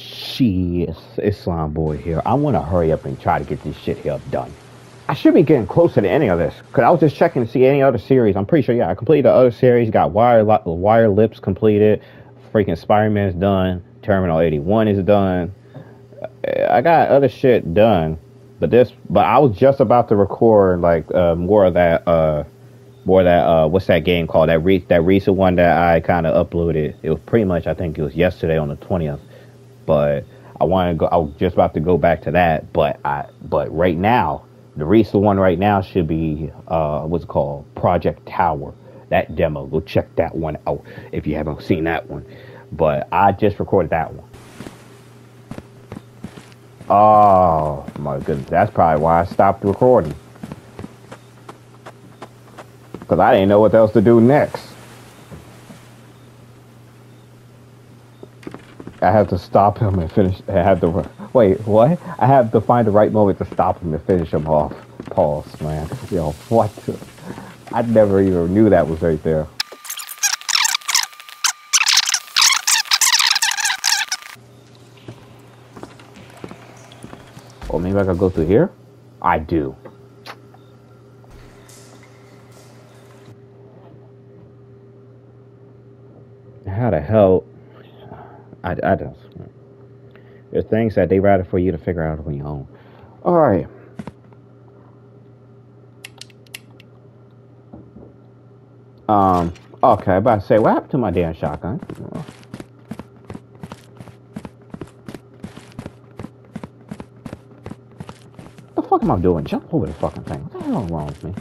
Shit, it's SlimeBoi here. I want to hurry up and try to get this shit here done. I should be getting closer to any of this because I was just checking to see any other series. I'm pretty sure, yeah, I completed the other series. Got Wire Wire Lips completed. Freaking Spider Man's done. Terminal 81 is done. I got other shit done, but this, but I was just about to record like uh, more of that, uh, more that, uh, what's that game called? That re- that recent one that I kind of uploaded. It was pretty much, I think it was yesterday on the 20th, but I want to go. I was just about to go back to that, but I, but right now, the recent one right now should be, uh, what's it called? Project Tower. That demo. Go check that one out if you haven't seen that one. But I just recorded that one. Oh my goodness, that's probably why I stopped recording. Because I didn't know what else to do next. I have to stop him and finish. I have to wait. What? I have to find the right moment to stop him and finish him off. Pause, man. Yo, what? I never even knew that was right there. Or maybe I could go through here? I do. How the hell? I, I don't. There's things that they rather for you to figure out on your own. All right. Um. Okay, about to say, what happened to my damn shotgun? What the fuck am I doing? Jump over the fucking thing. What the hell wrong with me?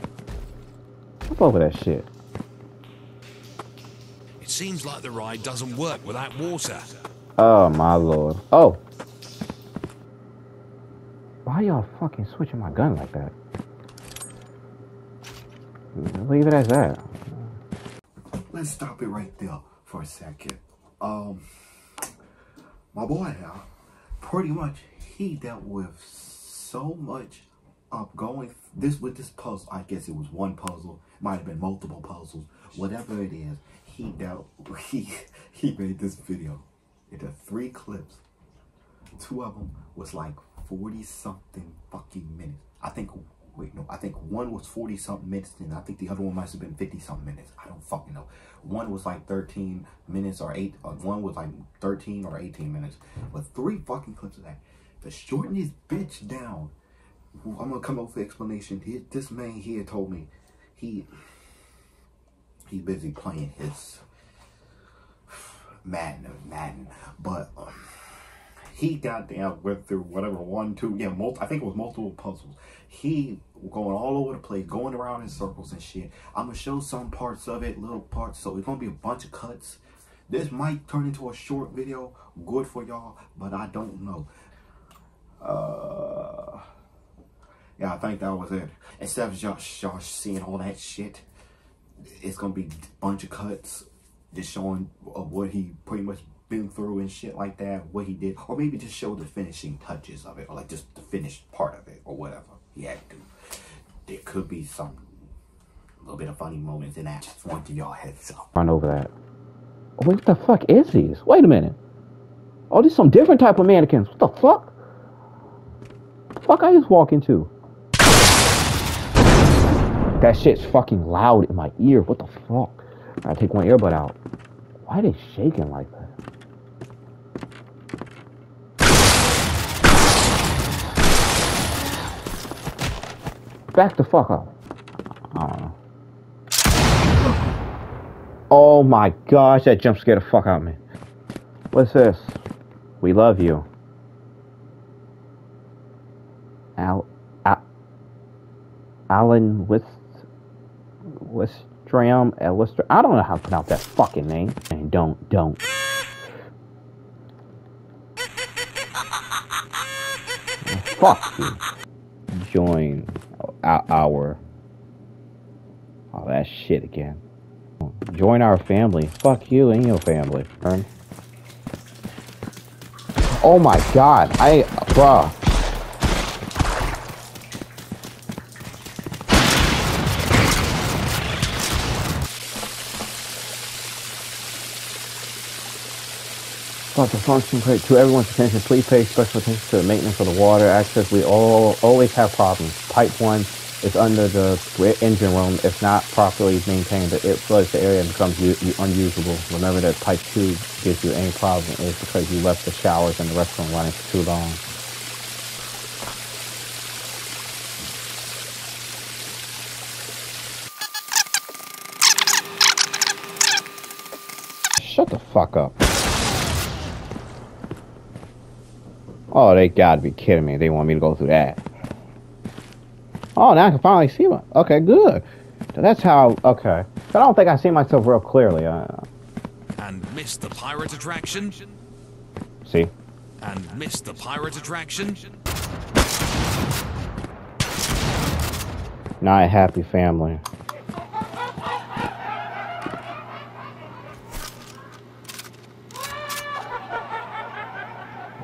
Jump over that shit. It seems like the ride doesn't work without water. Oh my lord. Oh. Why y'all fucking switching my gun like that? Leave it as that. Let's stop it right there for a second. Um, my boy here, pretty much he dealt with so much of going this with this puzzle. I guess it was one puzzle, might have been multiple puzzles, whatever it is. He dealt. He he made this video. Had three clips. Two of them was like forty something fucking minutes. I think. Wait, no. I think one was forty something minutes, and I think the other one must have been fifty something minutes. I don't fucking know. One was like thirteen minutes or eight. Uh, one was like thirteen or eighteen minutes. But three fucking clips of that to shorten this bitch down. I'm gonna come up with an explanation. This man here told me he he busy playing his Madden, Madden, but um, he got down went through whatever one, two, yeah, multi, I think it was multiple puzzles. He going all over the place, going around in circles and shit. I'm gonna show some parts of it, little parts. So it's gonna be a bunch of cuts. This might turn into a short video, good for y'all, but I don't know. Uh, yeah, I think that was it. Instead of just seeing all that shit, it's gonna be a bunch of cuts just showing of what he pretty much been through and shit like that, what he did, or maybe just show the finishing touches of it, or like just the finished part of it, or whatever he had to. There could be some little bit of funny moments in that. Just want to y'all heads up. Run over that. Wait, what the fuck is these? Wait a minute. Oh, these some different type of mannequins. What the fuck? fuck I just walk into? That shit's fucking loud in my ear. What the fuck? I take one earbud out. Why are they shaking like that? Back the fuck up. I don't know. Oh my gosh, that jump scared the fuck out of me. What's this? We love you. Al, Al, Alan Wist, Wistram, Wistram. I don't know how to pronounce that fucking name. And don't, don't. fuck you. Join our. Oh, that shit again. Join our family. Fuck you and your family. Oh my god. I, bruh. Plate. To everyone's attention, please pay special attention to the maintenance of the water access. We all always have problems. Pipe 1 is under the engine room. If not properly maintained, it floods the area and becomes unusable. Remember that Pipe 2 gives you any problem is because you left the showers and the restroom running for too long. Shut the fuck up. Oh, they gotta be kidding me. They want me to go through that. Oh, now I can finally see one. Okay, good. So that's how, okay. I don't think I see myself real clearly. Uh, and missed the pirate attraction. See? And missed the pirate attraction. Not a happy family.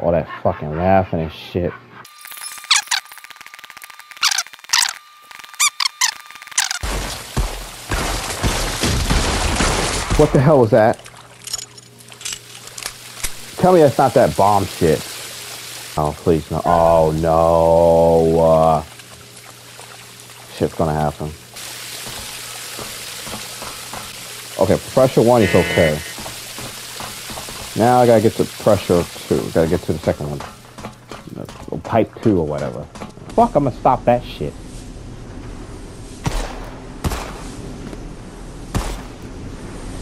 All that fucking laughing and shit. What the hell was that? Tell me that's not that bomb shit. Oh, please no. Oh, no. Uh, shit's gonna happen. Okay, pressure one is okay. Now I gotta get to pressure two. Gotta get to the second one. Pipe two or whatever. Fuck, I'm gonna stop that shit.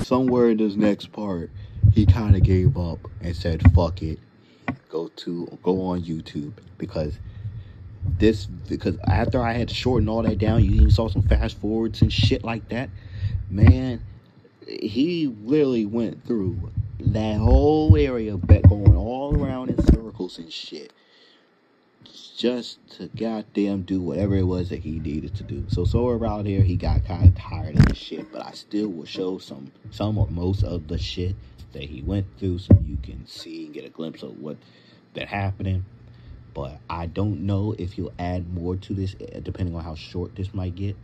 Somewhere in this next part, he kind of gave up and said, fuck it. Go to, go on YouTube. Because this, because after I had to shorten all that down, you even saw some fast forwards and shit like that. Man, he literally went through that whole area back going all around in circles and shit just to goddamn do whatever it was that he needed to do. So somewhere around here he got kind of tired of the shit, but I still will show some some or most of the shit that he went through so you can see and get a glimpse of what that happening. But I don't know if he'll add more to this eh, depending on how short this might get.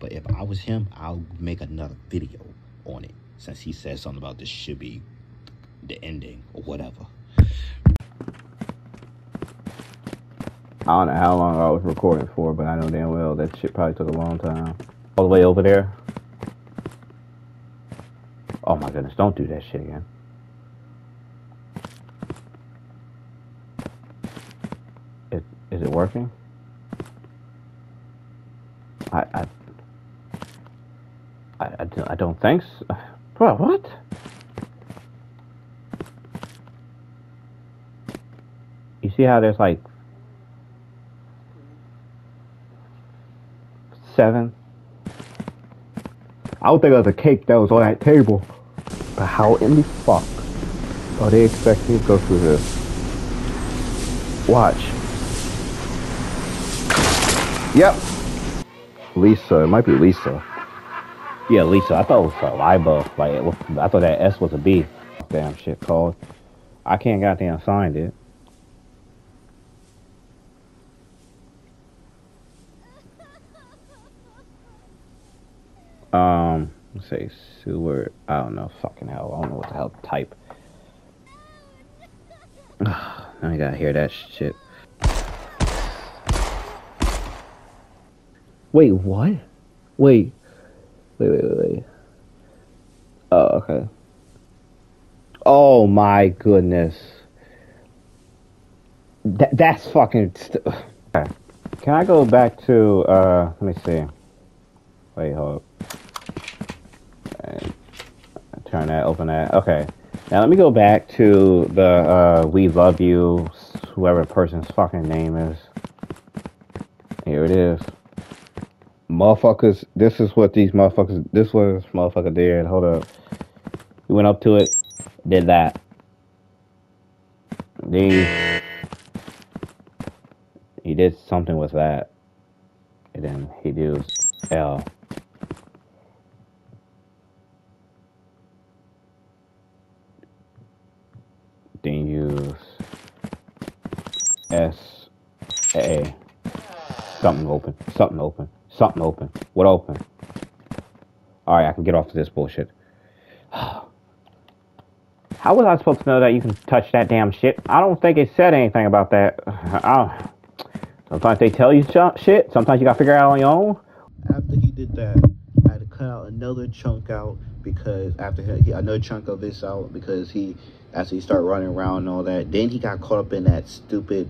But if I was him, I'll make another video on it since he said something about this should be the ending or whatever. I don't know how long I was recording for, but I know damn well that shit probably took a long time. All the way over there. Oh my goodness, don't do that shit again. Is, is it working? I, I, I, I, I don't think so. Bro, what? You see how there's like seven? I don't think it was a cake that was on that table. But how in the fuck are they expecting to go through this? Watch. Yep. Lisa. It might be Lisa. Yeah, Lisa. I thought it was Saliba. Like, it was, I thought that S was a B. Damn shit called. I can't goddamn find it. Um, let's say sewer. I don't know. Fucking hell. I don't know what the hell to type. now I gotta hear that shit. Wait, what? Wait. Wait, wait, wait, wait. Oh, okay. Oh my goodness. That that's fucking. okay. Can I go back to uh? Let me see. Wait, hold up. And turn that, open that. Okay. Now let me go back to the uh, We Love You, whoever person's fucking name is. Here it is. Motherfuckers, this is what these motherfuckers, this was motherfucker did. Hold up. He went up to it, did that. These, he did something with that. And then he used L. then use S A something open, something open, something open. What open? All right, I can get off of this bullshit. How was I supposed to know that you can touch that damn shit? I don't think it said anything about that. I sometimes they tell you shit. Sometimes you gotta figure it out on your own. After he did that, I had to cut out another chunk out because after he, another chunk of this out because he after he started running around and all that. Then he got caught up in that stupid.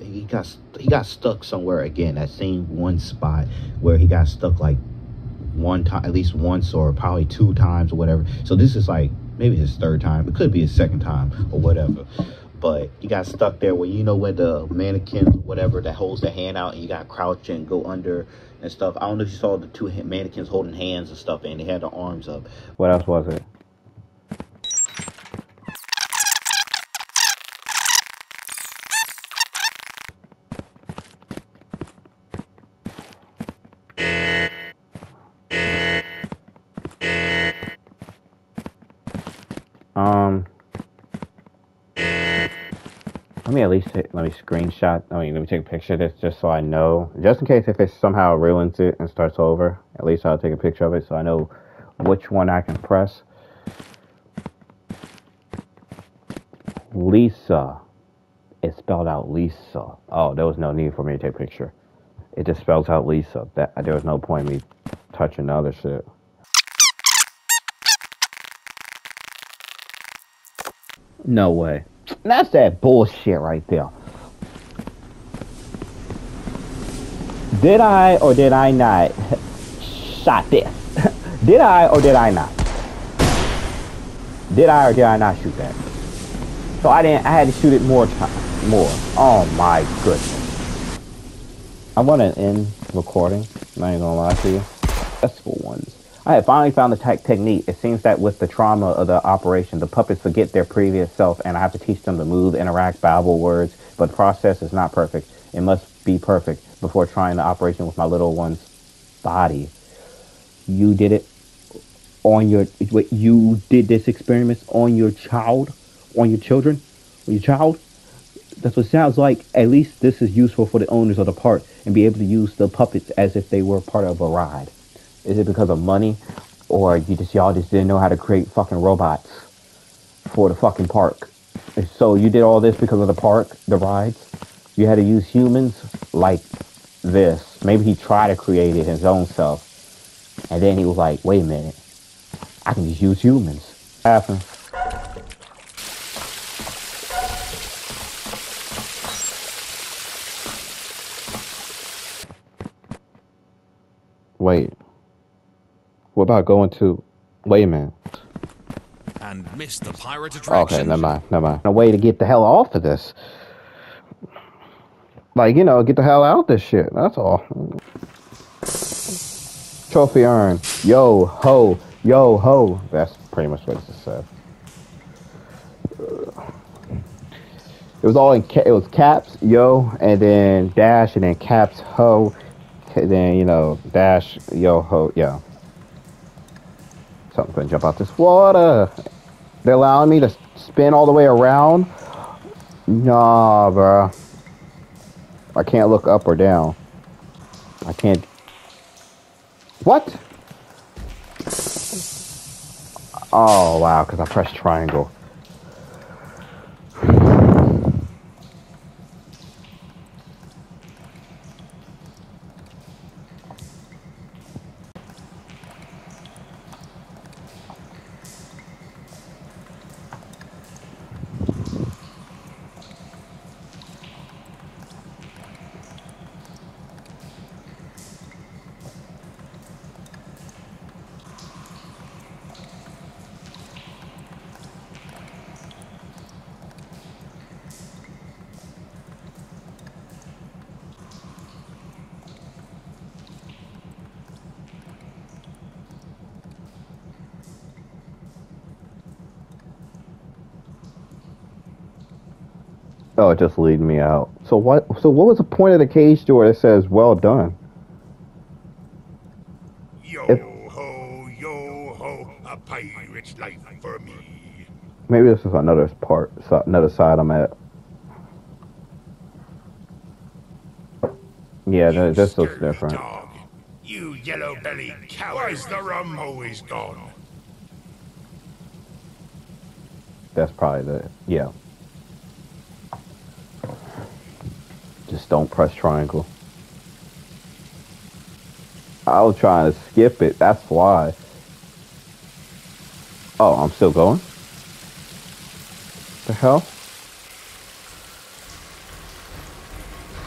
He got he got stuck somewhere again. That same one spot where he got stuck like one time, at least once or probably two times or whatever. So this is like maybe his third time. It could be his second time or whatever. But he got stuck there where you know where the mannequins, whatever, that holds the hand out and you got crouch and go under and stuff. I don't know if you saw the two mannequins holding hands and stuff and they had their arms up. What else was it? Let me at least let me screenshot. I mean, let me take a picture of this just so I know, just in case if it somehow ruins it and starts over. At least I'll take a picture of it so I know which one I can press. Lisa. It spelled out Lisa. Oh, there was no need for me to take a picture. It just spells out Lisa. That there was no point me touching the other shit. No way. That's that bullshit right there. Did I or did I not shot this? did I or did I not? Did I or did I not shoot that? So I didn't. I had to shoot it more time. More. Oh my goodness. I want to end recording. I'm not even gonna lie to you. Successful ones. I have finally found the tech technique. It seems that with the trauma of the operation, the puppets forget their previous self, and I have to teach them to move, interact, babble words. But the process is not perfect. It must be perfect before trying the operation with my little one's body. You did it on your. Wait, you did this experiment on your child, on your children, on your child. That's what sounds like. At least this is useful for the owners of the park and be able to use the puppets as if they were part of a ride. Is it because of money, or you just y'all just didn't know how to create fucking robots for the fucking park? So you did all this because of the park, the rides. You had to use humans like this. Maybe he tried to create it his own self, and then he was like, "Wait a minute, I can just use humans." Happen. Wait. About going to Layman? And miss the pirate attraction. Okay, never mind, never mind. A way to get the hell off of this. Like, you know, get the hell out of this shit. That's all. Trophy earned. Yo, ho, yo, ho. That's pretty much what it said. It was all in, it was caps, yo, and then dash, and then caps, ho. Then, you know, dash, yo, ho, yeah. Something's gonna jump out this water. They're allowing me to spin all the way around? Nah, bro. I can't look up or down. I can't. What? Oh, wow, because I pressed triangle. Oh, it just lead me out. So what? So what was the point of the cage door that says "Well done"? Yo ho, yo ho, a pirate's life for me. Maybe this is another part, another side I'm at. Yeah, You that, this looks different. Dog. You yellow bellied coward. Why's the rum always gone? that's probably the yeah. Just don't press triangle. I was trying to skip it. That's why. Oh, I'm still going. The hell?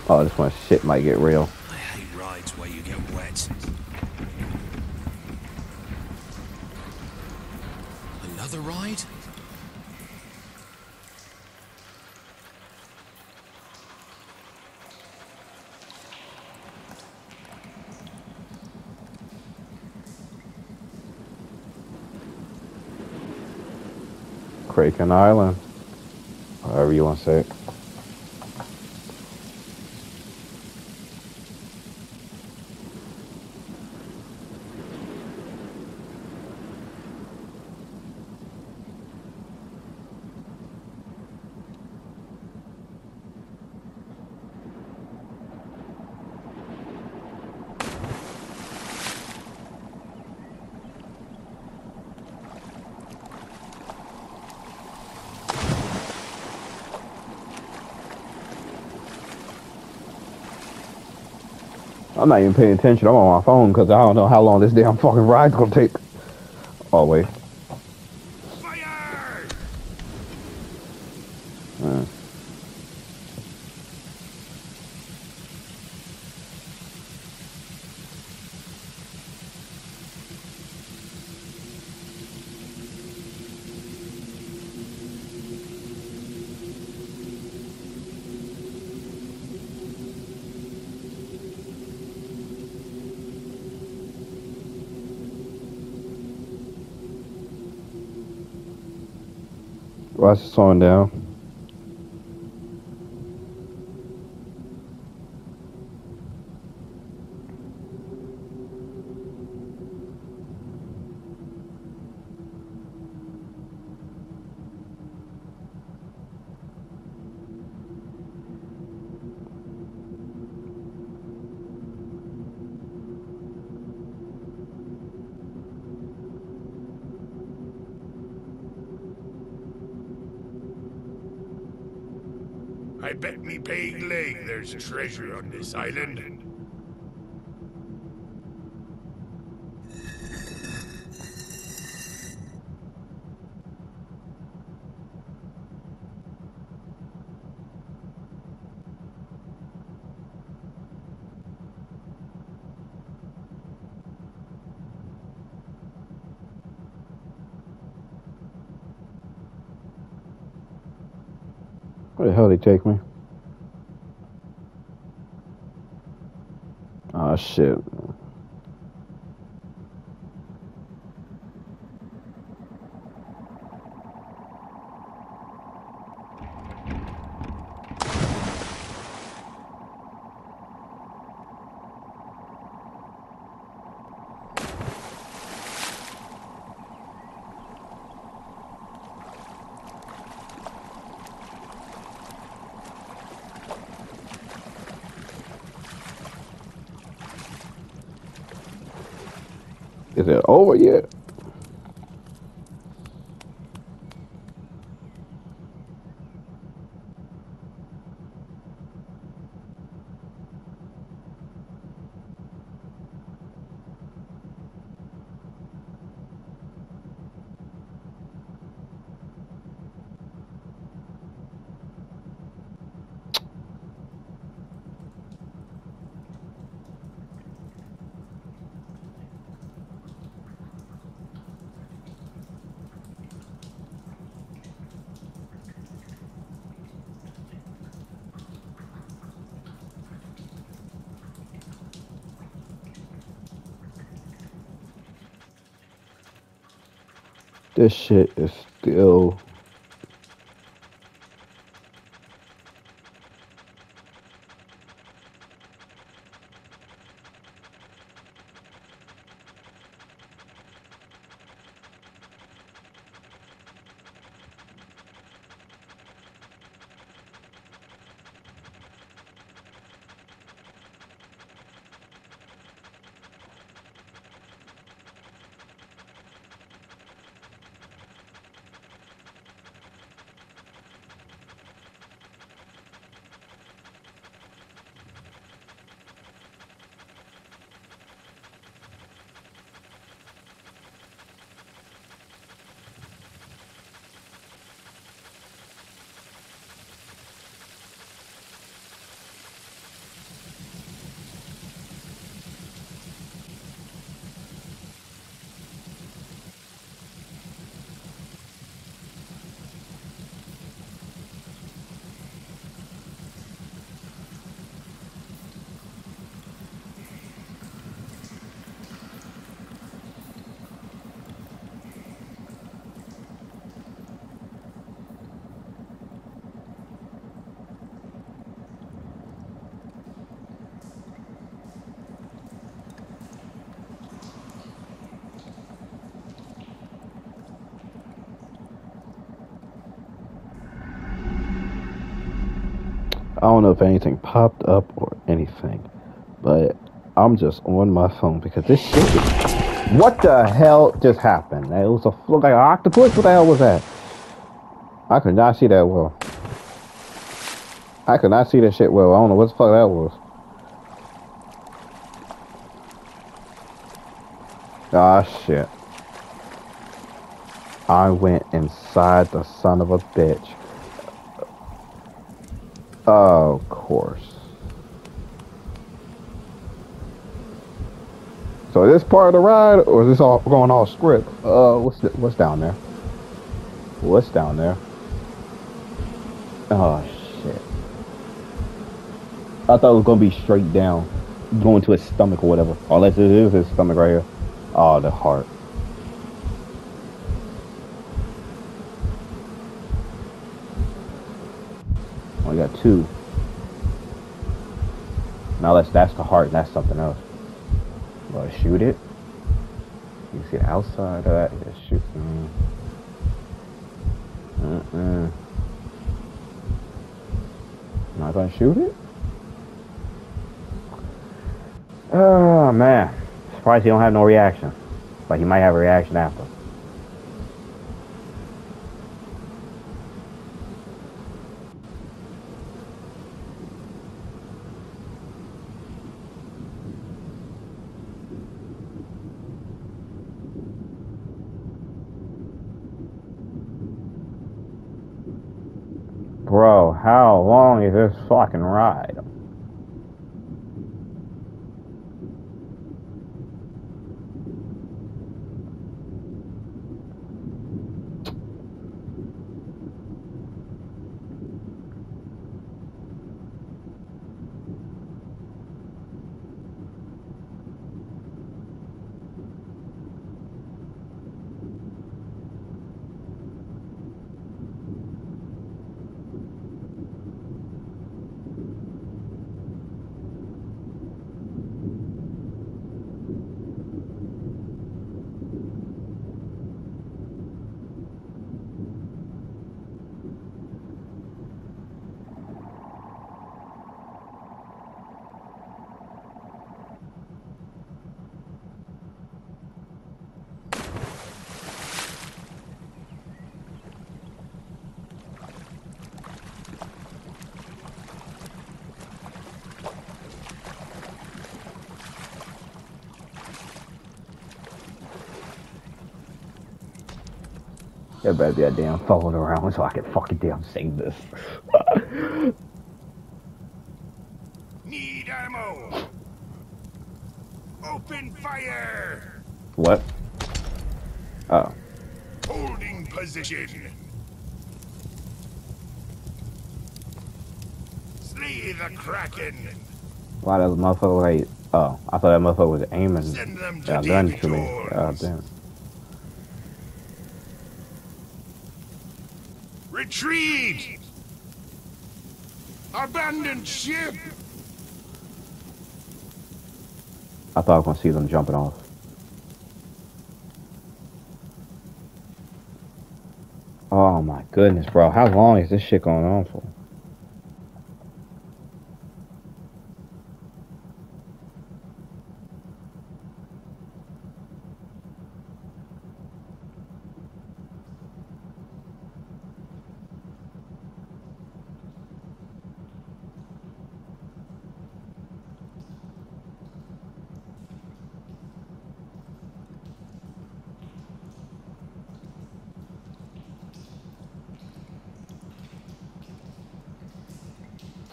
Oh, this one shit might get real. I hate rides where you get wet. Another ride? Kraken Island. However you want to say it. I'm not even paying attention. I'm on my phone because I don't know how long this damn fucking ride's gonna take. Oh wait. It slowing down? I bet me peg leg there's treasure on this island. Hell they take me? Oh shit. Is over yet? This shit is still. Don't know if anything popped up or anything, but I'm just on my phone because this shit is... What the hell just happened? It was a look like an octopus. What the hell was that? I could not see that well. I could not see that shit well. I don't know what the fuck that was. Ah shit. I went inside the son of a bitch. Of course. So is this part of the ride, or is this all going all script? Uh, what's the, what's down there? What's down there? Oh shit! I thought it was gonna be straight down, going to his stomach or whatever. Unless it is his stomach right here. Oh, the heart. Two. Now that's that's the heart. That's something else. Well, shoot it. You see the outside of that. Just shoot. Mm. Mm-mm. Not gonna shoot it. Oh man, surprised he don't have no reaction, but he might have a reaction after. Bro, how long is this fucking ride? There better be a damn phone around so I can fucking damn save this. Need ammo. Open fire. what? Oh. Holding position. Slay the Kraken. Why does motherfucker like oh, I thought that motherfucker was aiming a gun to me. Oh, God damn. Retreat! Abandoned ship! I thought I was gonna see them jumping off. Oh my goodness, bro. How long is this shit going on for?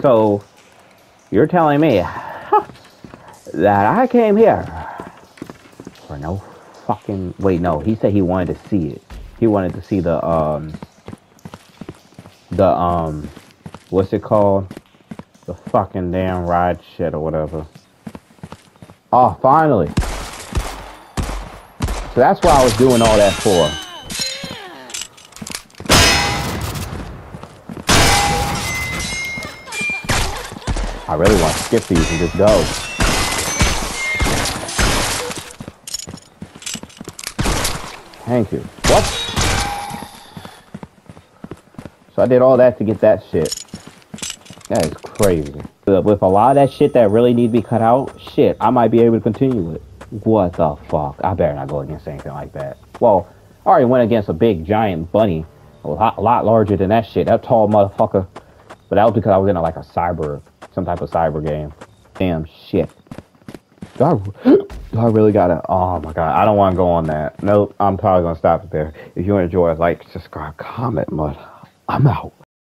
So, you're telling me that I came here for no fucking. Wait, no. He said he wanted to see it. He wanted to see the um the um what's it called? The fucking damn ride shit or whatever. Oh, finally. So that's what I was doing all that for. I really want to skip these and just go. Thank you. What? So I did all that to get that shit. That is crazy. Uh, with a lot of that shit that really need to be cut out, shit, I might be able to continue it. What the fuck? I better not go against anything like that. Well, I already went against a big giant bunny, a lot, a lot larger than that shit. That tall motherfucker. But that was because I was in a, like a cyber, some type of cyber game. Damn shit. Do I, do I really gotta? Oh my god, I don't want to go on that. Nope, I'm probably gonna stop it there. If you enjoy, like, subscribe, comment, but I'm out.